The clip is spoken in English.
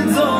hands on.